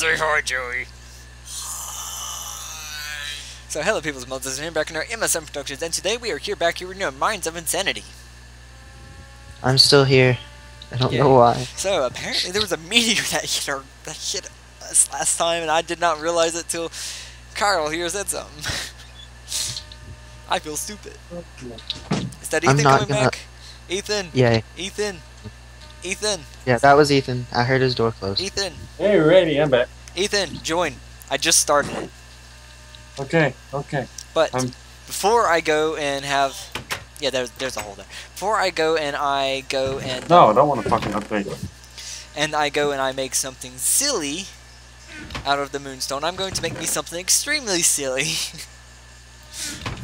Hi. Say hi, Joey. So, hello, people's mothers, and here back in our MSM Productions, and today we are here back here in our Minds of Insanity. I'm still here. I don't Yeah. know why. So, apparently there was a meteor that hit, our, that hit us last time, and I did not realize it till Carl here said something. I feel stupid. Is that I'm Ethan not coming gonna- back? Ethan, Yeah, Ethan, Ethan, yeah, that was Ethan. I heard his door close. Ethan, Hey, ready, I'm back. Ethan, join. I just started it. Okay, okay. But I'm- before I go and have, yeah, there's there's a hole there. Before I go and I go and No, I don't want to fucking update. and I go and I make something silly out of the moonstone, I'm going to make me something extremely silly.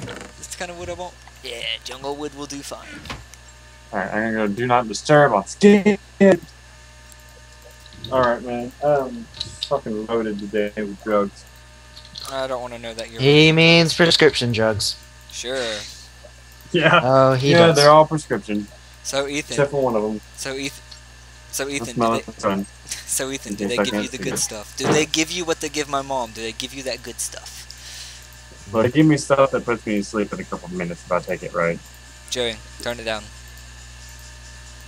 That's kind of what I want. Yeah, jungle wood will do fine. Alright, I'm gonna go do not disturb on skip. Alright, man. Um, fucking loaded today with drugs. I don't want to know that you're He means prescription drugs. sure. Yeah. Oh, he yeah, does. they're all prescription, So Ethan, except for one of them. so Ethan, so Ethan, do smell they, of the sun. so Ethan, do they give you the good it. stuff? Do they give you what they give my mom? Do they give you that good stuff? But they give me stuff that puts me to sleep in a couple of minutes if I take it right. Joey, turn it down.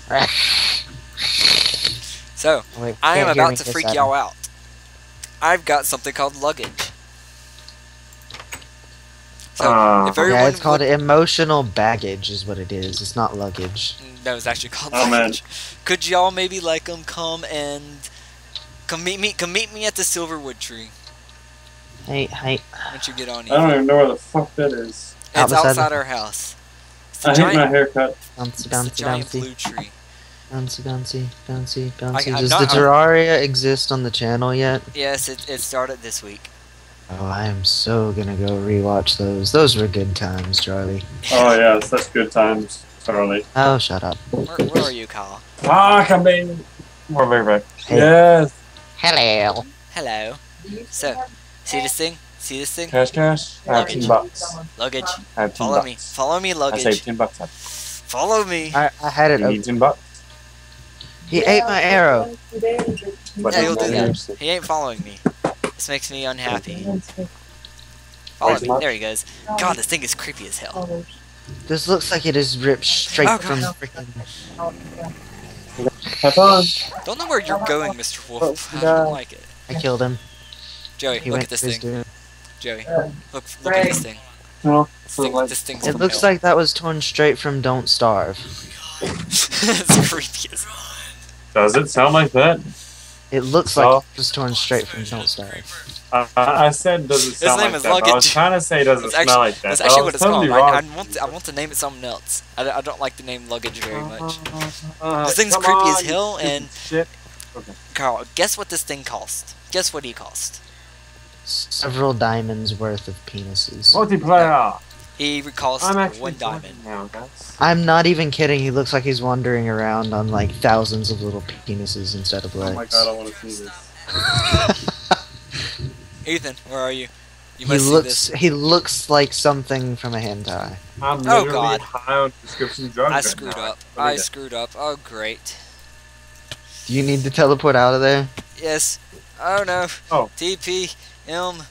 So, Wait, I am about to freak y'all out. I've got something called luggage. So, Ah, if Yeah, it's called emotional baggage, is what it is. It's not luggage. no, it's actually called Oh, man. luggage. Could y'all maybe like um come and come meet me? Come meet me at the Silverwood tree Hey, hey. once you get on here. I don't even know where the fuck that is. It's Out beside outside our house. It's the I hate my haircut. Bouncy, it's bouncy, bouncy. blue tree. Bouncy, bouncy, bouncy, bouncy. I'm Does not- the I'm- Terraria exist on the channel yet? Yes, it, it started this week. Oh, I am so gonna go rewatch those. Those were good times, Charlie. Oh yeah, such good times, Charlie. Oh, shut up. Where, where are you, Kyle? Ah, come in. More very right. Hey. Yes. Hello. Hello. So, see this thing? See this thing? Cash, cash. I have ten Luggage. bucks. Luggage. I have ten Follow bucks. me. Follow me, luggage. I saved ten bucks. Follow me. I, I had it. You need ten bucks. He ate my arrow. But Yeah, he'll do that. He ain't following me. This makes me unhappy. Follow me. There he goes. God, this thing is creepy as hell. This looks like it is ripped straight Oh, from God. freaking. Have fun. Don't know where you're going, Mr. Wolf. I don't like it. I killed him. Joey, He look went at this thing. doom. Joey, look, look at this thing. No. This, thing, this thing's It looks hell. like that was torn straight from Don't Starve. it's creepy as Does it sound like that? It looks So? like it was torn straight from Don't Starve. Uh, I said, does it His sound name like is that? I was Luggage. trying to say, does it It's smell actually- like that? That's actually I what it's totally called. I, I want to, I want to name it something else. I, don't- I don't like the name luggage very much. Uh, This thing's creepy as on, you hell, and- shit. Carl, guess what this thing cost? Guess what he cost? Several diamonds worth of penises. Multiplayer. He cost I'm actually one diamond. now, guys. I'm not even kidding. He looks like he's wandering around on like thousands of little penises instead of legs. Oh my god, I want to see this. Ethan, where are you? You he must looks. see this. He looks like something from a hentai. I'm Oh, God. high on prescription drugs. I right screwed now. up. What I screwed up. Oh, great. Do you need to teleport out of there? Yes. Oh, no. Oh. TP, M,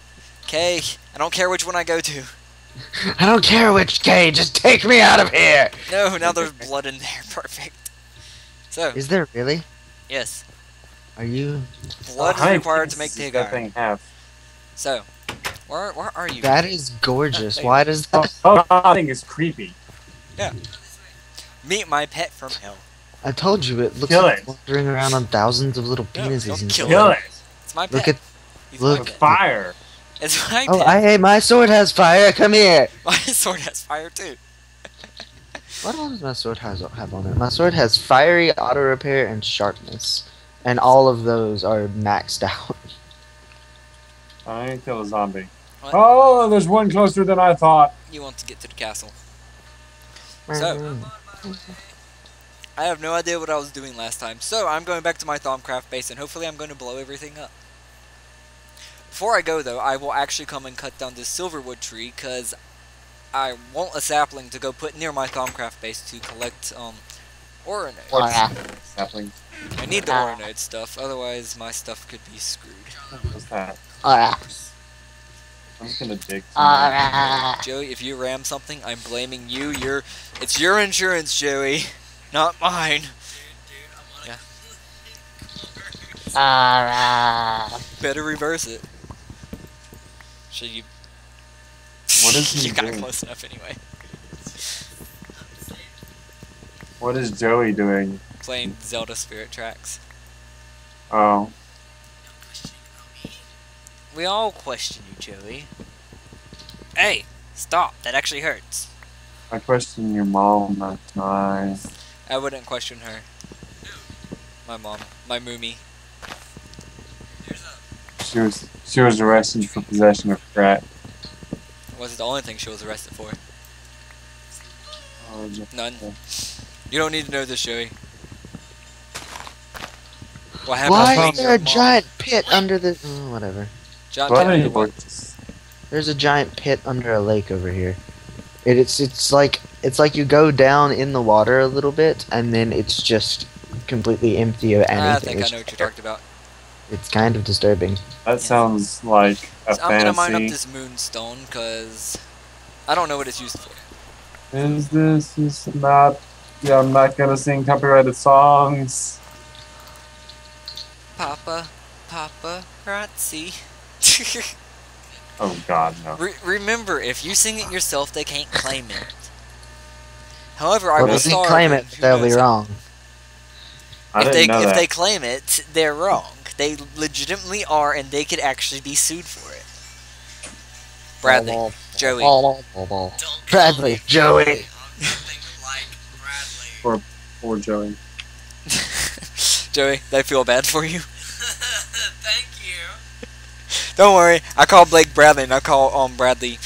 K. I don't care which one I go to. I don't care which K. Just take me out of here. No, now there's blood in there. Perfect. So, Is there really? yes. Are you? Blood How many is oh, required to make does pig iron. thing have? So, where, where are you? That is gorgeous. Why does Oh, that? oh, that thing is creepy. Yeah. Meet my pet from hell. I told you it looks Kill like it. wandering around on thousands of little No, penises. don't and kill shit. Kill it. It's my pet. Look at. He's look. my. Fire. It's my Oh. I hey, my sword has fire. Come here. My sword has fire too. What all does my sword has have on it? My sword has fiery auto repair and sharpness, and all of those are maxed out. I ain't kill a zombie. What? Oh, there's one closer than I thought. You want to get to the castle. So- I have no idea what I was doing last time, so I'm going back to my Thaumcraft base, and hopefully I'm going to blow everything up. Before I go, though, I will actually come and cut down this silverwood tree, because I want a sapling to go put near my Thaumcraft base to collect um, aura nodes. Ora. Sapling. I need the Ah. aura node stuff, otherwise my stuff could be screwed. What's that? Ora. I'm just gonna dig. some more. Ora. Joey, if you ram something, I'm blaming you. You're, it's your insurance, Joey, not mine. Yeah. Ora. Better reverse it. Should you? What is he you got doing? close enough anyway. What is Joey doing? Playing Zelda Spirit Tracks. Oh, We all question you, Joey. Hey, stop! That actually hurts. I question your mom. That's nice. I wouldn't question her. My mom, my Moomy. She was she was arrested for possession of crack. was it the only thing she was arrested for. Oh, None. You don't need to know this, Joey. What happened? Why between is there a mom- giant pit under the? Oh, whatever. Giant Why pit under you what? There's a giant pit under a lake over here. It, it's it's like it's like you go down in the water a little bit and then it's just completely empty of ah, anything. I think I know what you're talking about. It's kind of disturbing. That sounds like a So I'm gonna mine up this moonstone because I don't know what it's used for. Is this is not? Yeah, I'm not gonna sing copyrighted songs. Papa, Papa, Razzi. Oh God, no. Re- remember, if you sing it yourself, they can't claim it. However, I Well, will if they claim it, they'll be wrong. I if didn't they know if that. they claim it, they're wrong. They legitimately are, and they could actually be sued for it. Bradley, Joey. Bradley, Joey. Or Poor Joey. Joey, they feel bad for you. Thank you. Don't worry, I call Blake Bradley, and I call um Bradley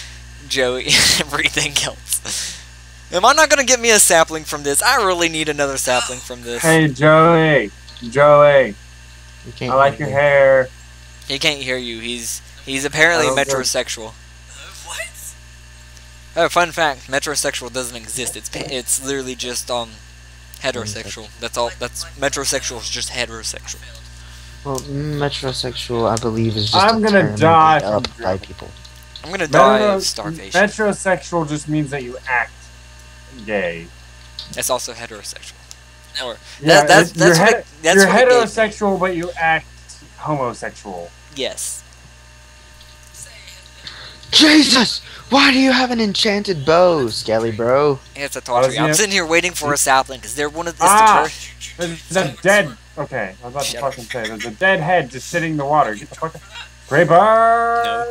Joey everything else. Am I not gonna get me a sapling from this? I really need another sapling from this. Hey Joey, Joey, You can't I like your me. hair. He can't hear you. He's he's apparently I metrosexual. Uh, what? Oh, fun fact: metrosexual doesn't exist. It's it's literally just um heterosexual. That's all. That's metrosexual is just heterosexual. Well, metrosexual, I believe, is just I'm a gonna term die made from up by people. I'm gonna die Metro- of starvation. Metrosexual just means that you act gay. That's also heterosexual. Or Yeah, that, that's that's you're, what, het- it- that's you're what it gave me. heterosexual, but you act homosexual. Yes. Jesus! Why do you have an enchanted bow, Skelly bro? It's a Why tall tree. I'm sitting here waiting for a sapling because they're one of this Ah! to turn. There's a dead. Okay, I was about to Shut up. fucking say. There's a dead head just sitting in the water. Get the fuck out. Graper!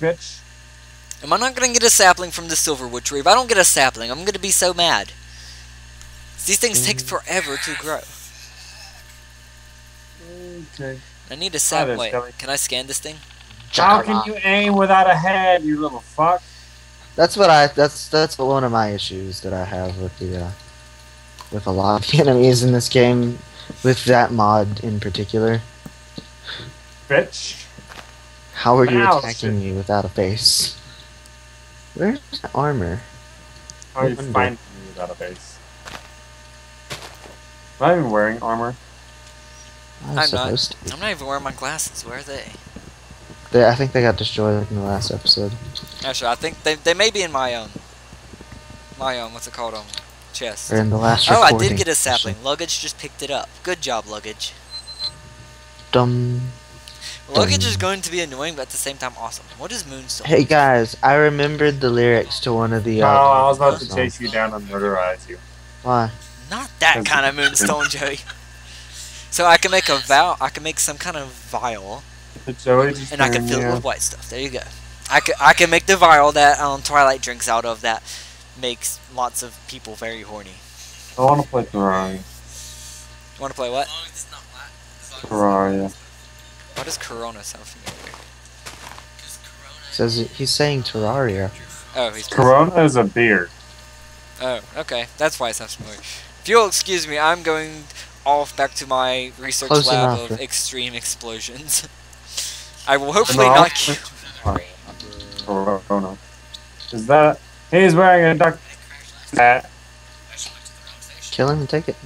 Bitch. Am I not gonna get a sapling from the silverwood tree? If I don't get a sapling, I'm gonna be so mad. These things take forever to grow. Okay. I need a That sap. Wait, silly. can I scan this thing? How can you aim without a head, you little fuck? That's what I. That's that's one of my issues that I have with the uh, with a lot of the enemies in this game, with that mod in particular. Bitch. How are you attacking me without a face? Where's my armor? How are you finding me without a base? Am I even wearing armor? I'm, I'm not. supposed to. I'm not even wearing my glasses. Where are they? They, I think they got destroyed in the last episode. Actually, I think they, they may be in my um my um what's it called um chest. Or in the last Oh, I did get a sapling. Luggage just picked it up. Good job, luggage. Dum. Luggage is going to be annoying, but at the same time awesome. What is Moonstone? Hey guys, I remembered the lyrics to one of the. No, uh, I was about to chase you down and murderize you. Why? Not that kind of Moonstone, Joey. So I can make a vow. I can make some kind of vial, Joey and I can fill you it with white stuff. There you go. I can I can make the vial that um Twilight drinks out of that makes lots of people very horny. I want to play Terraria. You want to play what? As long as it's not black. As long Terraria. Why does Corona sound familiar? because Corona. Says he's saying Terraria. Oh, he's Corona is a beer. Oh, okay. That's why it sounds familiar. If you'll excuse me, I'm going off back to my research Close lab enough, of extreme explosions. I will hopefully No. not. Kill- Corona. Is that? He's wearing a duck I crashed last hat. I just went to the wrong station. Kill him and take it.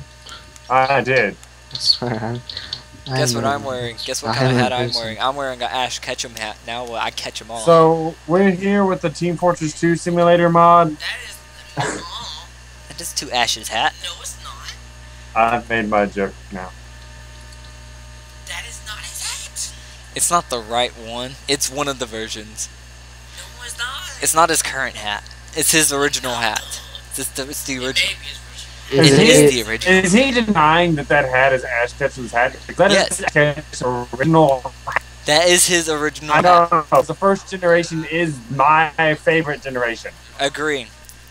I did. I swear. I'm, Guess what I'm wearing? Guess what kind of hat I'm wearing? I'm wearing a Ash Ketchum hat. Now uh, I catch them all. So we're here with the Team Fortress 2 simulator mod. That is. That is two Ash's hat. no, it's not. I've made my joke now. That is not his hat. It's not the right one. It's one of the versions. No, it's not. It's not his current hat. It's his original hat. It's the, it's the original. be his original. Is It it, is the original. Is he denying that that hat is Ash Ketchum's hat? Is that Yes. Ash Ketchum's original? That is his original I hat. don't know. The first generation is my favorite generation. Agreeing.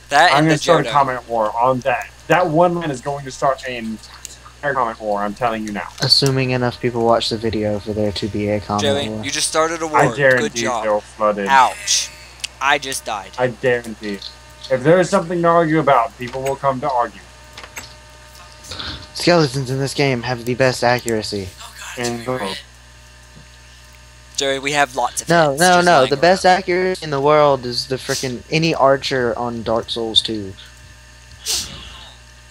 That I'm going to start a comment war on that. That one man is going to start an entire comment war. I'm telling you now. assuming enough people watch the video for there to be a comment Joey, war. you just started a war. I guarantee job. they'll flood in. Ouch. I just died. I guarantee. If there is something to argue about, people will come to argue. Skeletons in this game have the best accuracy. Oh god, And it's really go. red. Joey, we have lots of No, hits no, just no. lying The best around. accuracy in the world is the freaking any archer on Dark Souls 2.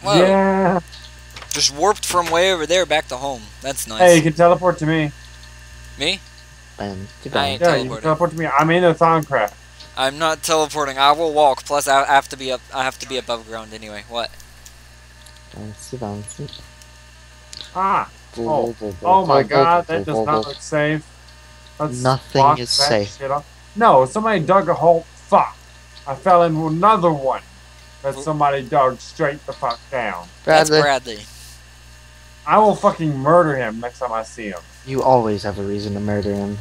Whoa. Yeah. Just warped from way over there back to home. That's nice. Hey, you can teleport to me. Me? And too I bad. ain't- Yeah, you Teleporting. can teleport to me. I'm in a Thaumcraft. I'm not teleporting. I will walk. Plus, I have to be up. I have to be above ground anyway. What? Bouncy, bouncy. Ah. Oh. Oh my god, that does not look safe. Let's Nothing is safe. No, somebody dug a hole. Fuck. I fell into another one that somebody dug straight the fuck down. That's Bradley, Bradley. I will fucking murder him next time I see him. you always have a reason to murder him.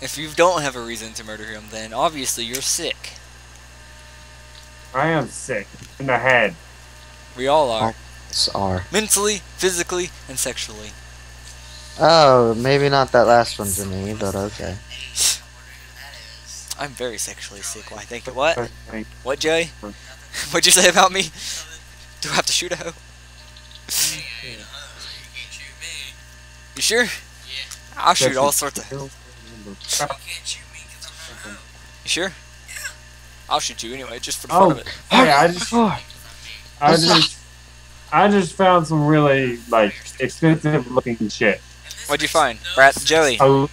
If you don't have a reason to murder him, then obviously you're sick. I am sick in the head. We all are. Yes, are. Mentally, physically, and sexually. Oh, maybe not that last one for me, but okay. I wonder who that is. I'm very sexually sick. Why? Thank you. What? What, Jay? What'd you say about me? Do I have to shoot a hoe? Hey, I ain't a hoe, so you can't shoot me. You sure? Yeah. I'll shoot all sorts of. You can't shoot me because I'm not a hoe. You sure? I'll shoot you anyway, just for the fun Oh, of it. hey, I just, I just, I just found some really like expensive looking shit. And this What'd you find, no Brad? sense. Joey? A,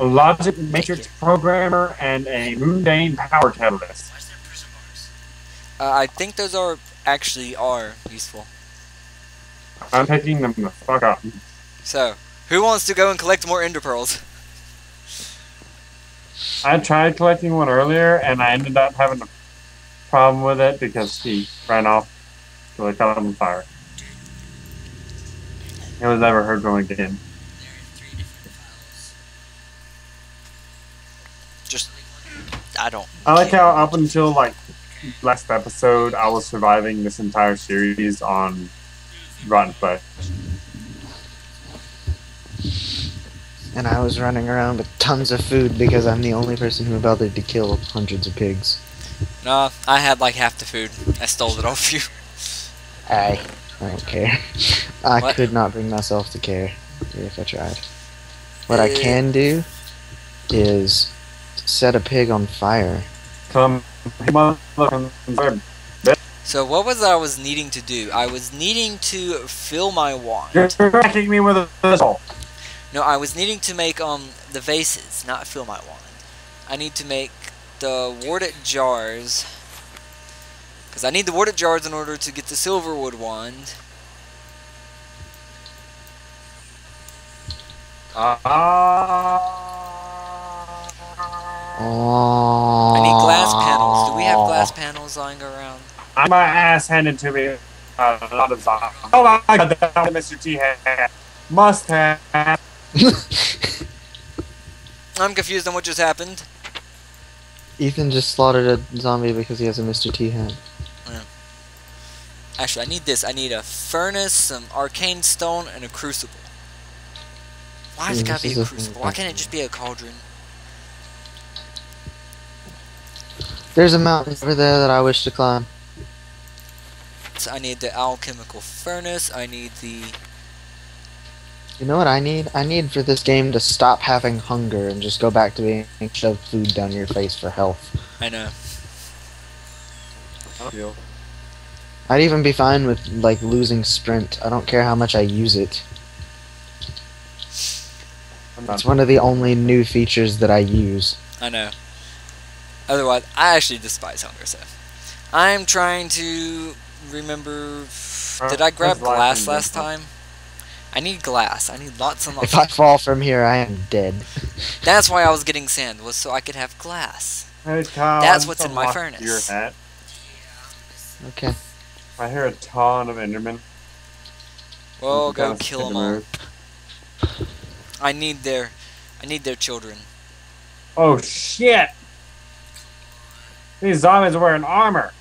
a logic matrix programmer and a mundane power catalyst. Why is there prison bars? Uh, I think those are actually are useful. I'm picking them the fuck up. So, who wants to go and collect more ender pearls? I tried collecting one earlier and I ended up having a problem with it because he ran off so I caught him on fire. It was never heard from again. There are three different files. Just, I don't. I like how up until like last episode I was surviving this entire series on Rotten Flesh. And I was running around with tons of food because I'm the only person who bothered to kill hundreds of pigs. Nah, I had like half the food. I stole it off you. I, I don't care. I What? could not bring myself to care if I tried. What I can do is set a pig on fire. Come, motherfucker. So what was I was needing to do? I was needing to fill my wand. You're attacking me with a pistol. No, I was needing to make um the vases, not fill my wand. I need to make the warded jars. Because I need the warded jars in order to get the silverwood wand. Ah. Oh. I need glass panels. Do we have glass panels lying around? I my ass handed to me. Uh, not a zombie. Oh my god, that Mr. T hat. Must have. I'm confused on what just happened. Ethan just slaughtered a zombie because he has a Mr. T hat. Actually, I need this. I need a furnace, some arcane stone, and a crucible. Why does it Mm, gotta be a is a crucible? Why can't it just be a cauldron? There's a mountain over there that I wish to climb. So I need the alchemical furnace. I need the. You know what I need? I need for this game to stop having hunger and just go back to being shoved food down your face for health. I know. I'd even be fine with like losing sprint. I don't care how much I use it. I'm It's one of the only new features that I use. I know. Otherwise, I actually despise hunger. So, I'm trying to remember. Did I grab That's glass in last time? I need glass. I need lots and lots. If I fall from here, I am dead. That's why I was getting sand was so I could have glass. Hey, Kyle, That's what's in my furnace. Your hat. Okay. I hear a ton of Endermen. Well, go kill them all. I need their, I need their children. Oh shit! These zombies are wearing armor,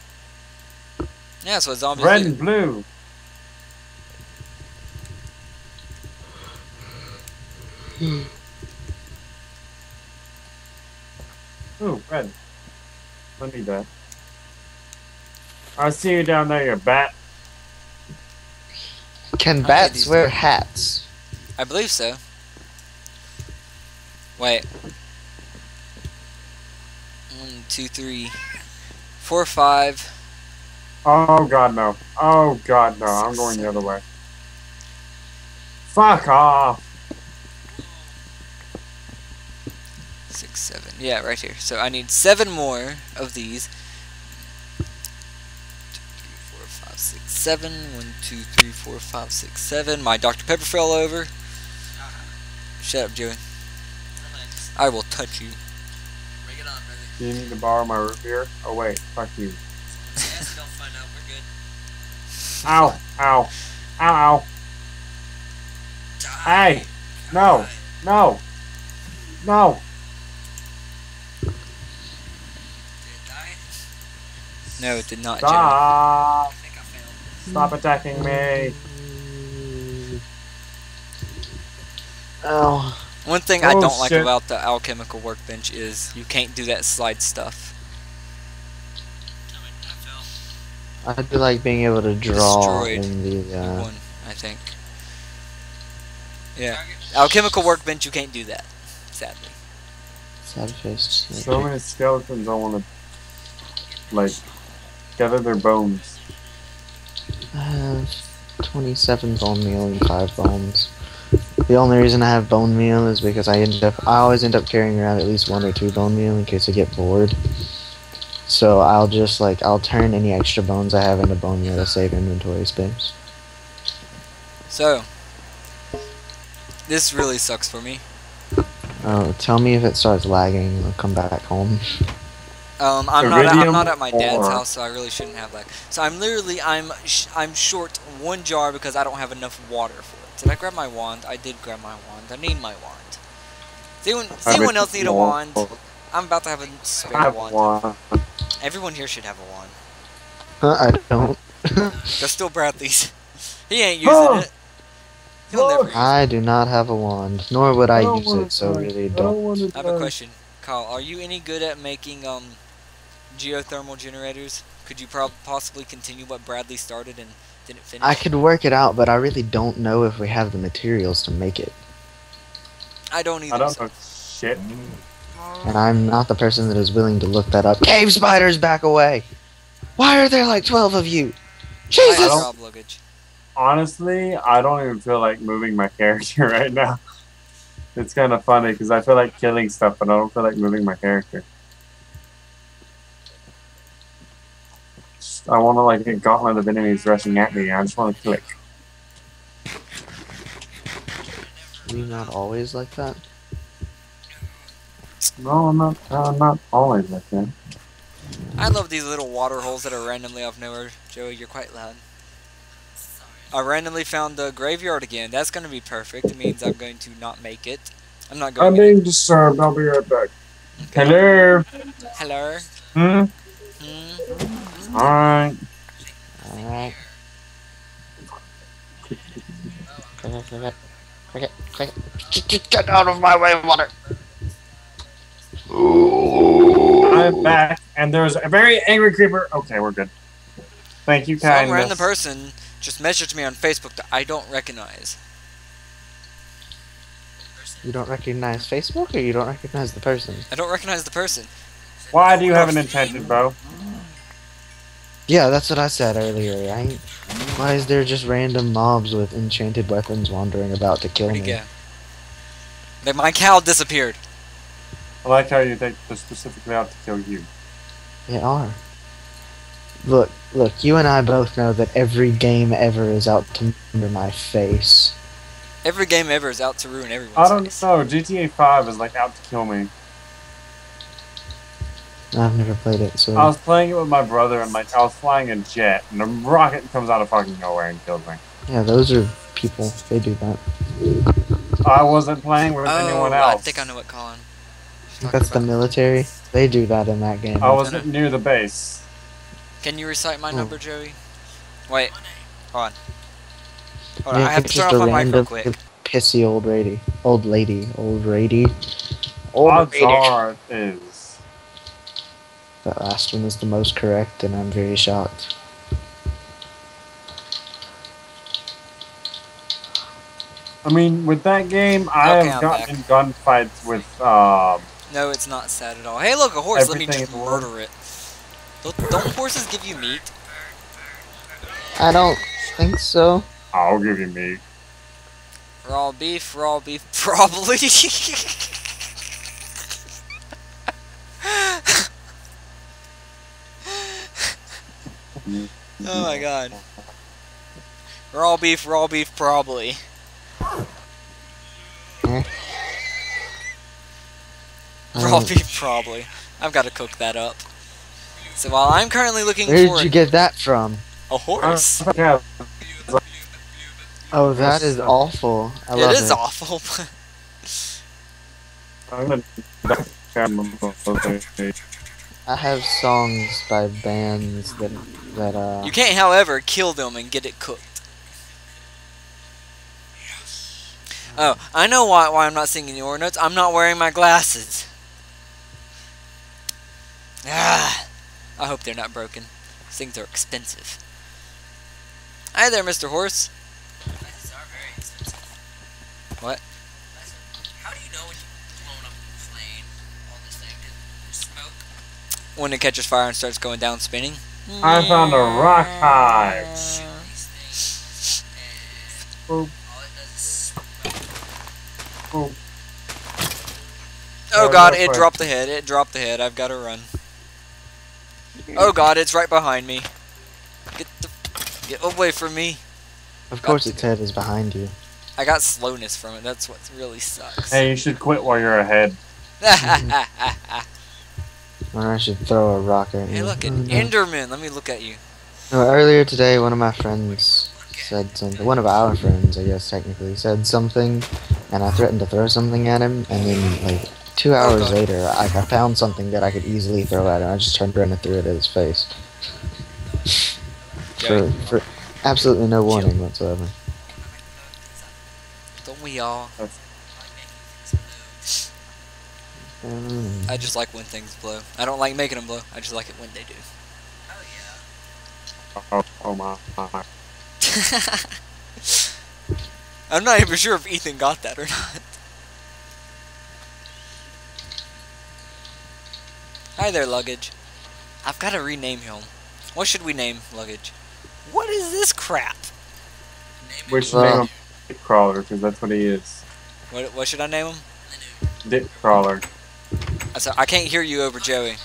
Yeah, so what zombies red do. and blue. Hmm. Ooh, red. I need that. I see you down there, you bat. Can bats wear are- hats? I believe so. Wait. One, two, three, four, five. Oh god no. Oh god no. I'm going the other way. Fuck off. Six, seven. Yeah, right here. So I need seven more of these. Two, three, four, five, six, seven. One, two, three, four, five, six, seven. My Dr. Pepper fell over. Uh-huh. Shut up, Joey. Relax. I will touch you. Do you need to borrow my root beer? Oh wait, fuck you. Yes, don't find out. We're good. Ow, ow, ow, ow. Die. Hey, no, no, no. Did it die? No, it did not, Joey. Stop. I I. Stop attacking me. Oh, One thing I Oh, don't like about the alchemical workbench is you can't do that slide stuff. I fell. I do like being able to draw Destroyed. in the. Uh, won, I think. Yeah. Alchemical workbench, you can't do that. Sadly. sad face. So many skeletons I want to, like, gather their bones. I have 27 bone meal and 5 bones. The only reason I have bone meal is because I end up I always end up carrying around at least one or two bone meal in case I get bored. So I'll just like I'll turn any extra bones I have into bone meal to save inventory space. So, this really sucks for me. Oh, tell me if it starts lagging and I'll come back home. Um, I'm not. I'm not at my dad's ore. house, so I really shouldn't have that. So I'm literally. I'm. Sh- I'm short one jar because I don't have enough water for it. Did I grab my wand? I did grab my wand. I need my wand. Does anyone, does anyone else need a wand? I'm about to have a spare have wand. one. Everyone here should have a wand. Huh, I don't. That's still Bradley's. He ain't using Oh. it. He'll never. use. I do not have a wand, nor would I, don't use it, so die. really I don't. wanna I have a question, Kyle. Are you any good at making um geothermal generators? Could you prob- possibly continue what Bradley started and didn't finish? I could work it out, but I really don't know if we have the materials to make it. I don't either. I don't so- know shit. And I'm not the person that is willing to look that up. Cave spiders, back away! Why are there like 12 of you? Jesus! have luggage. Honestly, I don't even feel like moving my character right now. It's kind of funny because I feel like killing stuff, but I don't feel like moving my character. Just- I want to like a gauntlet of enemies rushing at me. I just want to click. Are you not always like that? No, I'm not. I'm not always like that. I love these little water holes that are randomly off nowhere. Joey, you're quite loud. I randomly found the graveyard again. That's going to be perfect. It means I'm going to not make it. I'm not going. I'm to being disturbed. I'll be right back. Hello. Hello. Hmm. Hmm. All right. Alright. Cricket, cricket, cricket, cricket. Get- Get, get out of my way, water! I'm back, and there's a very angry creeper. Okay, we're good. Thank you, Some kindness. random person just messaged me on Facebook that I don't recognize. You don't recognize Facebook, or you don't recognize the person? I don't recognize the person. Why do you have an enchanted bow? Yeah, that's what I said earlier, right? Why is there just random mobs with enchanted weapons wandering about to kill Where'd me? go? But my cow disappeared. I like how you think they're specifically out to kill you. They are. Look, look, you and I both know that every game ever is out to murder my face. Every game ever is out to ruin everyone's I don't face. know. GTA 5 is like out to kill me. I've never played it, so I was playing it with my brother and like I was flying a jet and a rocket comes out of fucking nowhere and kills me. yeah, those are people. They do that. I wasn't playing with Oh, anyone else. I think I know what Colin. That's the military. They do that in that game. I wasn't near the base. Can you recite my Oh. number, Joey? Wait, hold on. Hold on, Yeah, I have to it's turn off my mic real quick. Pissy old lady, old lady, old lady, old Odds lady. are it is. That last one is the most correct, and I'm very shocked. I mean, with that game, I have I'm gotten in gunfights with um, No, it's not sad at all. Hey, look, a horse. Let me just in the world. murder it. Don't, don't horses give you meat? I don't think so. I'll give you meat. Raw beef, raw beef, probably. oh my god. Raw beef, raw beef, probably. Raw beef, probably. I've got to cook that up. So while I'm currently looking Where for did you get that from? a horse, Yeah, Oh, that is awful. I love it it. is awful. I'm gonna. I have songs by bands that that uh. you can't, however, kill them and get it cooked. Oh, I know why why I'm not singing your notes. I'm not wearing my glasses. Ah, I hope they're not broken. These things are expensive. Hi there, Mr. Horse. Glasses are very expensive. What? Glasses- How do you know when you've blown up a plane, all this thing, did smoke? When it catches fire and starts going down spinning. I found a rock hive. Shoot these things, and Boop. Oh all it does is Oh, Oh Oh, god, it dropped the head. It dropped the head. I've got to run. Oh god, it's right behind me. Get the get away from me. Of course, its head is behind you. I got slowness from it. That's what really sucks. Hey, you should quit while you're ahead. Or I should throw a rock at you. hey, look, Oh, an no. Enderman. Let me look at you. No, earlier today, one of my friends said something. One of our friends, I guess technically, said something, and I threatened to throw something at him. And then, like two oh, hours God. later, I, I found something that I could easily throw at him. I just turned around and threw it at his face. for, for absolutely no warning whatsoever. Don't we all? like making things blue. Mm. I just like when things blow. I don't like making them blow. I just like it when they do. Oh yeah. Oh, oh my. my. I'm not even sure if Ethan got that or not. Hi there, luggage. I've got to rename him. What should we name luggage? What is this crap? Name We should Well- name him Dick Crawler because that's what he is. What, what should I name him? Dick Crawler. I, can't hear you over Joey.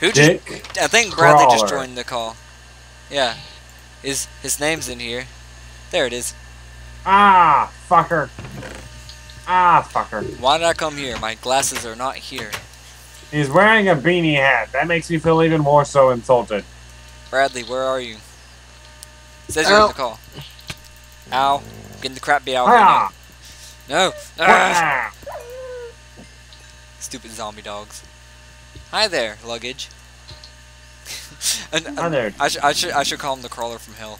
Who just? I think Bradley just joined the call. Yeah, his his name's in here. There it is. Ah, fucker. Ah, fucker. Why did I come here? My glasses are not here. He's wearing a beanie hat. That makes me feel even more so insulted. Bradley, where are you? says you're Ow. the call. Ow. Getting the crap beat out. Ah, No. Ah. Stupid zombie dogs. Hi there, luggage. and, Hi there. I should I should I should call him the crawler from hell.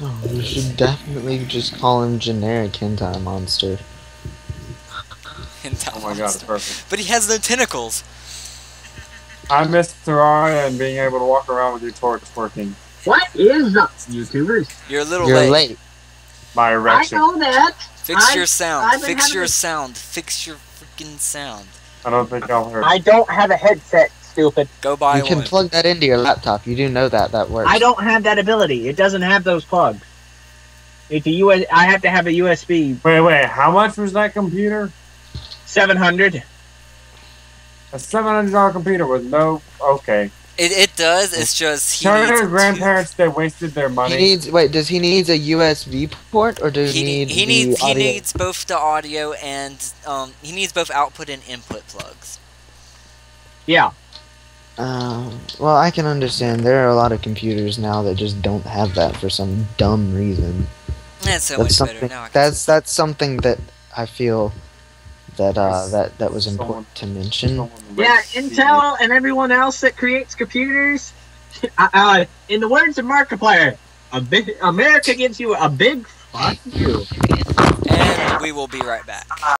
Oh, you should definitely just call him generic hentai monster. Hentai Oh my god, monster. perfect. But he has no tentacles. I miss Terraria and being able to walk around with your torch working. What is up, YouTubers? You're a little You're late. late. My I know that. Fix I- your sound. I've been Fix your sound. Fix your freaking sound. I don't think I'll hurt. I don't have a headset stupid. Go buy you can plug that into your laptop. You do know that that works. I don't have that ability. It doesn't have those plugs. It's a US. I have to have a USB Wait, wait. How much was that computer? 700. A seven hundred dollar computer with no. Okay. It, it does. It's just he Tell needs grandparents they wasted their money. He money. needs wait. Does he needs a USB port or does He, he need, need he the needs he needs both the audio and um he needs both output and input plugs. Yeah. Um, well, I can understand. There are a lot of computers now that just don't have that for some dumb reason. That's so that's much better now. That's that's something that I feel that uh that that was Someone- important to mention. Yeah, Intel and everyone else that creates computers. Uh, uh, in the words of Markiplier, a big America gives you a big fuck you. And we will be right back.